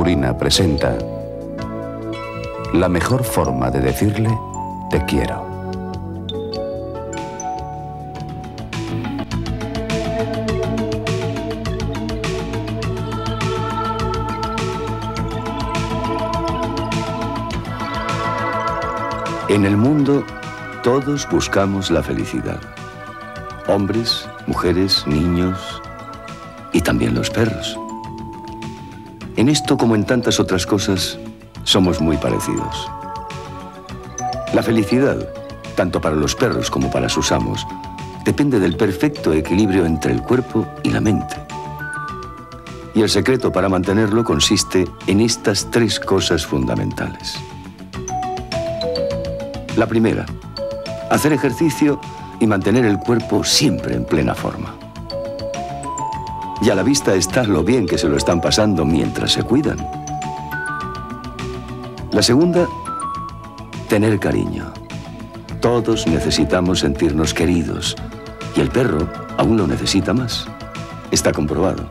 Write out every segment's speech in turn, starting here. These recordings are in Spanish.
Presenta la mejor forma de decirle te quiero. En el mundo todos buscamos la felicidad. Hombres, mujeres, niños y también los perros. En esto, como en tantas otras cosas, somos muy parecidos. La felicidad, tanto para los perros como para sus amos, depende del perfecto equilibrio entre el cuerpo y la mente. Y el secreto para mantenerlo consiste en estas tres cosas fundamentales. La primera, hacer ejercicio y mantener el cuerpo siempre en plena forma. Y a la vista está lo bien que se lo están pasando mientras se cuidan. La segunda, tener cariño. Todos necesitamos sentirnos queridos y el perro aún lo necesita más. Está comprobado.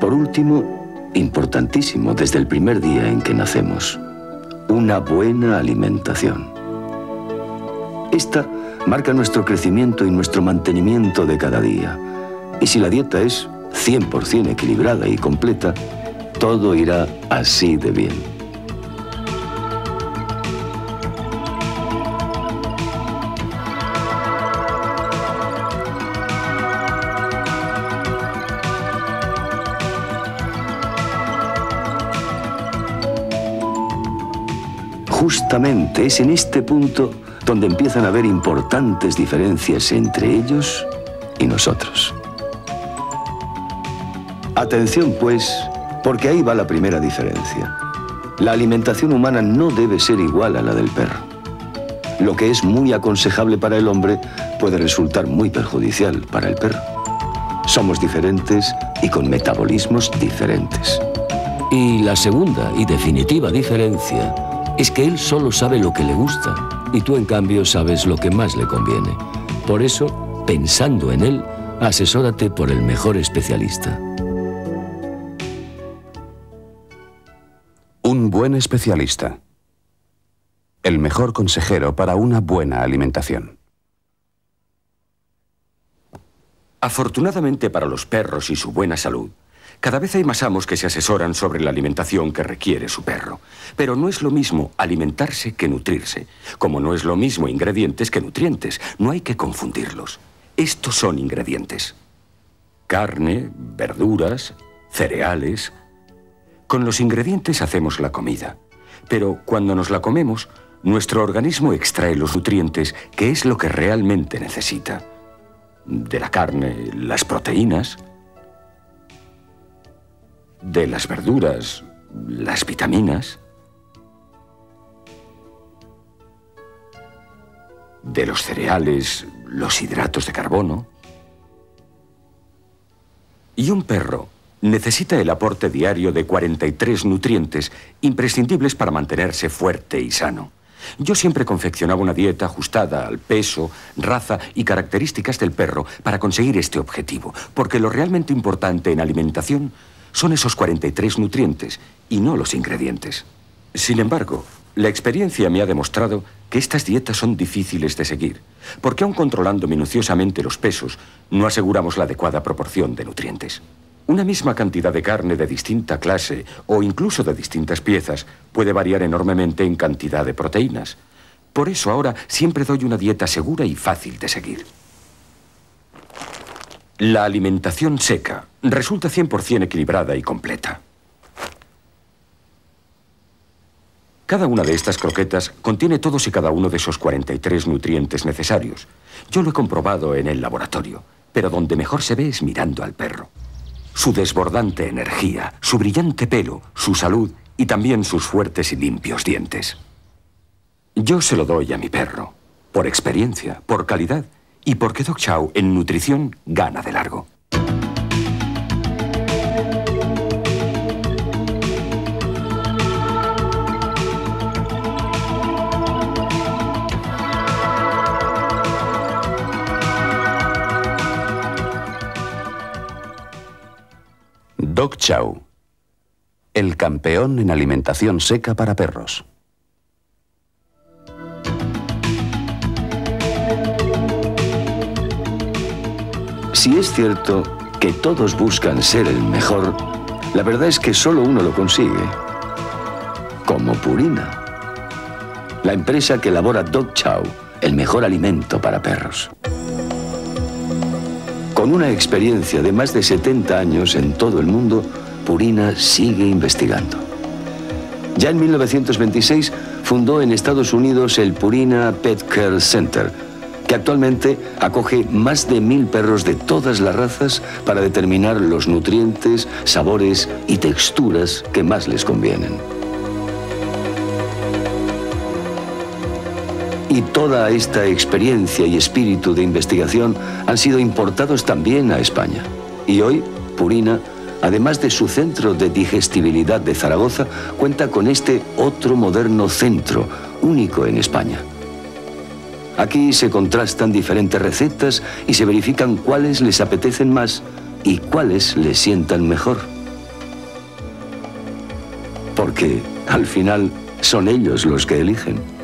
Por último, importantísimo desde el primer día en que nacemos, una buena alimentación. Esta marca nuestro crecimiento y nuestro mantenimiento de cada día. Y si la dieta es 100% equilibrada y completa, todo irá así de bien. Es en este punto donde empiezan a haber importantes diferencias entre ellos y nosotros. Atención pues, porque ahí va la primera diferencia. La alimentación humana no debe ser igual a la del perro. Lo que es muy aconsejable para el hombre puede resultar muy perjudicial para el perro. Somos diferentes y con metabolismos diferentes. Y la segunda y definitiva diferencia es que él solo sabe lo que le gusta y tú en cambio sabes lo que más le conviene. Por eso, pensando en él, asesórate por el mejor especialista. Un buen especialista. El mejor consejero para una buena alimentación. Afortunadamente para los perros y su buena salud, cada vez hay más amos que se asesoran sobre la alimentación que requiere su perro. Pero no es lo mismo alimentarse que nutrirse, como no es lo mismo ingredientes que nutrientes. No hay que confundirlos. Estos son ingredientes. Carne, verduras, cereales. Con los ingredientes hacemos la comida. Pero cuando nos la comemos, nuestro organismo extrae los nutrientes, que es lo que realmente necesita. De la carne, las proteínas, de las verduras, las vitaminas, de los cereales, los hidratos de carbono. Y un perro necesita el aporte diario de 43 nutrientes imprescindibles para mantenerse fuerte y sano. Yo siempre confeccionaba una dieta ajustada al peso, raza y características del perro para conseguir este objetivo, porque lo realmente importante en alimentación son esos 43 nutrientes y no los ingredientes. Sin embargo, la experiencia me ha demostrado que estas dietas son difíciles de seguir, porque aun controlando minuciosamente los pesos, no aseguramos la adecuada proporción de nutrientes. Una misma cantidad de carne de distinta clase o incluso de distintas piezas puede variar enormemente en cantidad de proteínas. Por eso ahora siempre doy una dieta segura y fácil de seguir. La alimentación seca resulta 100% equilibrada y completa. Cada una de estas croquetas contiene todos y cada uno de esos 43 nutrientes necesarios. Yo lo he comprobado en el laboratorio, pero donde mejor se ve es mirando al perro. Su desbordante energía, su brillante pelo, su salud y también sus fuertes y limpios dientes. Yo se lo doy a mi perro, por experiencia, por calidad y porque Doc Chow en nutrición gana de largo. Dog Chow, el campeón en alimentación seca para perros. Si es cierto que todos buscan ser el mejor, la verdad es que solo uno lo consigue. Como Purina. La empresa que elabora Dog Chow, el mejor alimento para perros. Con una experiencia de más de 70 años en todo el mundo, Purina sigue investigando. Ya en 1926 fundó en Estados Unidos el Purina Pet Care Center, que actualmente acoge más de mil perros de todas las razas para determinar los nutrientes, sabores y texturas que más les convienen. Y toda esta experiencia y espíritu de investigación han sido importados también a España. Y hoy, Purina, además de su centro de digestibilidad de Zaragoza, cuenta con este otro moderno centro, único en España. Aquí se contrastan diferentes recetas y se verifican cuáles les apetecen más y cuáles les sientan mejor. Porque al final son ellos los que eligen.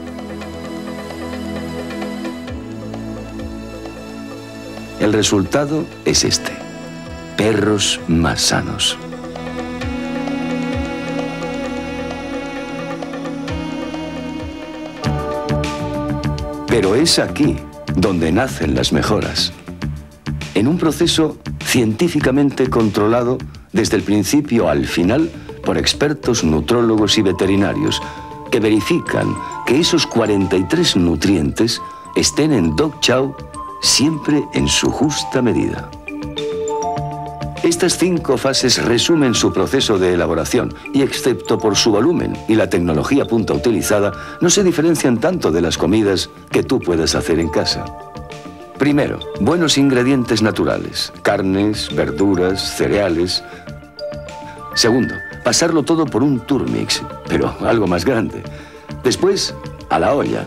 El resultado es este. Perros más sanos. Pero es aquí donde nacen las mejoras. En un proceso científicamente controlado desde el principio al final por expertos nutrólogos y veterinarios que verifican que esos 43 nutrientes estén en Dog Chow siempre en su justa medida. Estas cinco fases resumen su proceso de elaboración y excepto por su volumen y la tecnología punta utilizada, no se diferencian tanto de las comidas que tú puedes hacer en casa. Primero, buenos ingredientes naturales, carnes, verduras, cereales. Segundo, pasarlo todo por un turmix, pero algo más grande. Después, a la olla.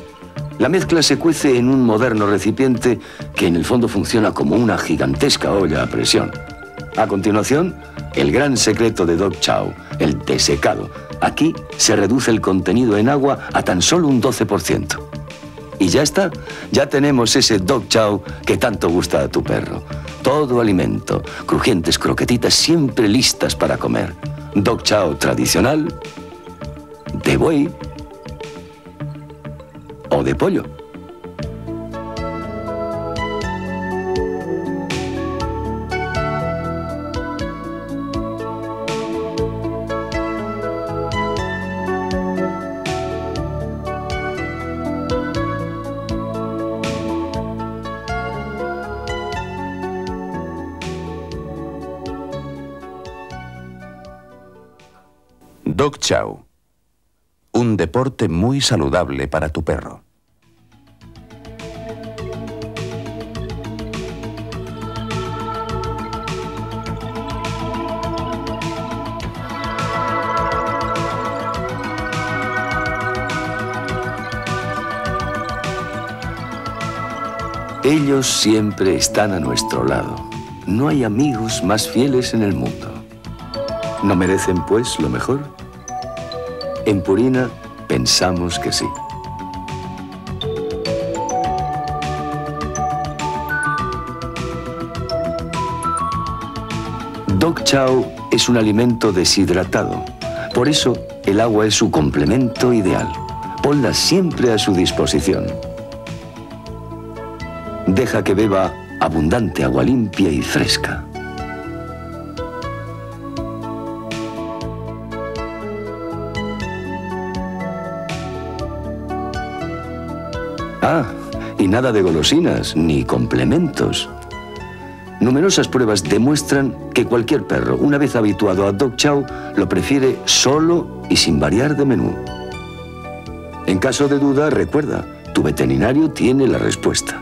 La mezcla se cuece en un moderno recipiente que en el fondo funciona como una gigantesca olla a presión. A continuación, el gran secreto de Dog Chow, el desecado. Aquí se reduce el contenido en agua a tan solo un 12%. Y ya está, ya tenemos ese Dog Chow que tanto gusta a tu perro. Todo alimento, crujientes croquetitas siempre listas para comer. Dog Chow tradicional, de buey o de pollo. Dog Chow. Deporte muy saludable para tu perro. Ellos siempre están a nuestro lado. No hay amigos más fieles en el mundo. ¿No merecen, pues, lo mejor? En Purina pensamos que sí. Dog Chow es un alimento deshidratado. Por eso, el agua es su complemento ideal. Ponla siempre a su disposición. Deja que beba abundante agua limpia y fresca. Ah, y nada de golosinas ni complementos. Numerosas pruebas demuestran que cualquier perro, una vez habituado a Dog Chow, lo prefiere solo y sin variar de menú. En caso de duda, recuerda, tu veterinario tiene la respuesta.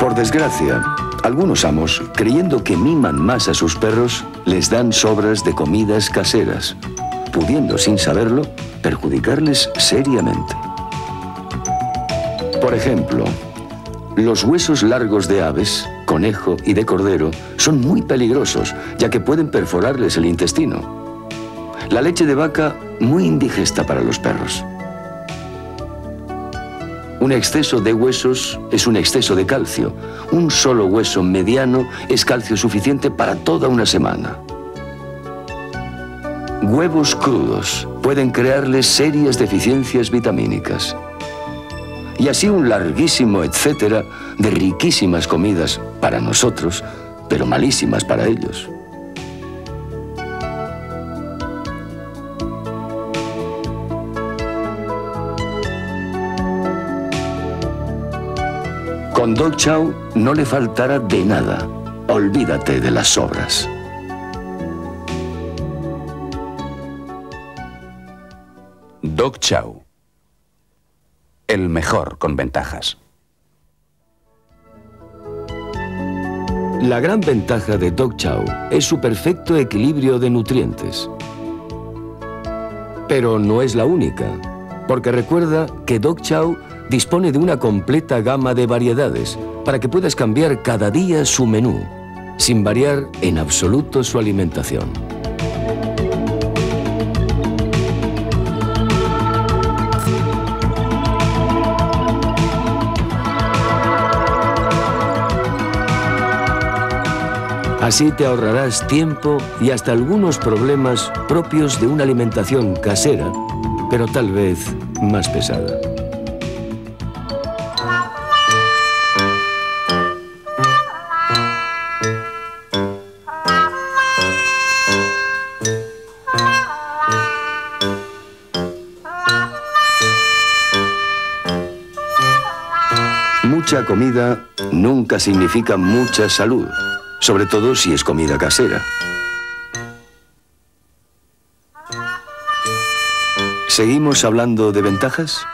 Por desgracia, algunos amos, creyendo que miman más a sus perros, les dan sobras de comidas caseras, pudiendo sin saberlo perjudicarles seriamente. Por ejemplo, los huesos largos de aves, conejo y de cordero son muy peligrosos, ya que pueden perforarles el intestino. La leche de vaca, muy indigesta para los perros. Un exceso de huesos es un exceso de calcio. Un solo hueso mediano es calcio suficiente para toda una semana. Huevos crudos pueden crearles serias deficiencias vitamínicas y así un larguísimo etcétera de riquísimas comidas para nosotros, pero malísimas para ellos. Con Dog Chow no le faltará de nada. Olvídate de las sobras. Dog Chow el mejor con ventajas. La gran ventaja de Dog Chow es su perfecto equilibrio de nutrientes. Pero no es la única, porque recuerda que Dog Chow dispone de una completa gama de variedades para que puedas cambiar cada día su menú, sin variar en absoluto su alimentación. Así te ahorrarás tiempo y hasta algunos problemas propios de una alimentación casera, pero tal vez más pesada. Mucha comida nunca significa mucha salud sobre todo si es comida casera. ¿Seguimos hablando de ventajas?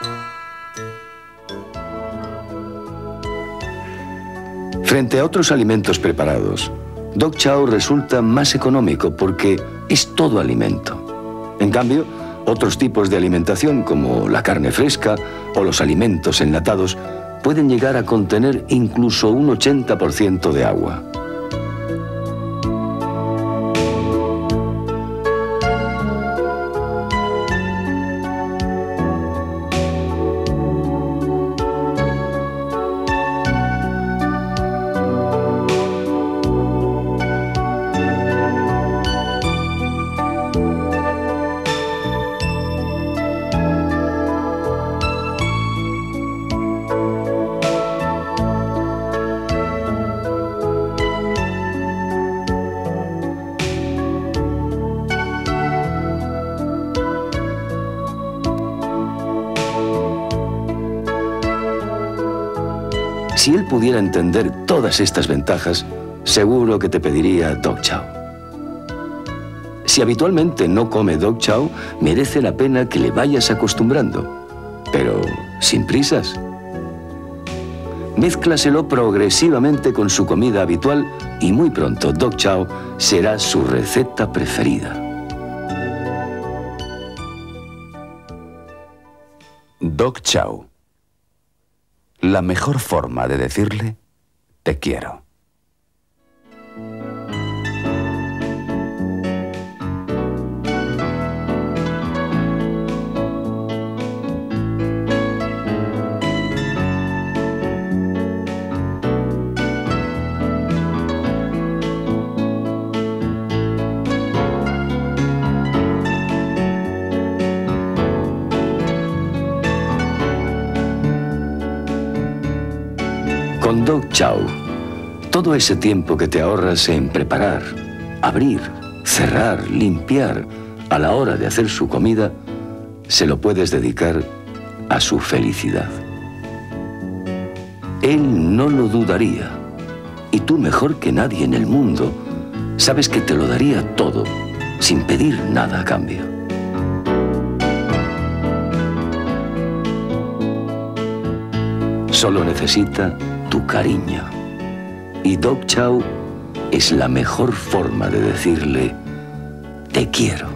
Frente a otros alimentos preparados, Dog Chow resulta más económico porque es todo alimento. En cambio, otros tipos de alimentación como la carne fresca o los alimentos enlatados pueden llegar a contener incluso un 80% de agua. Pudiera entender todas estas ventajas, seguro que te pediría dog chow. Si habitualmente no come dog chow, merece la pena que le vayas acostumbrando, pero sin prisas. Mézclaselo progresivamente con su comida habitual y muy pronto dog chow será su receta preferida. Dog chow la mejor forma de decirle te quiero. Chow, todo ese tiempo que te ahorras en preparar, abrir, cerrar, limpiar a la hora de hacer su comida, se lo puedes dedicar a su felicidad. Él no lo dudaría. Y tú mejor que nadie en el mundo, sabes que te lo daría todo sin pedir nada a cambio. Solo necesita tu cariño. Y Dog Chow es la mejor forma de decirle, te quiero.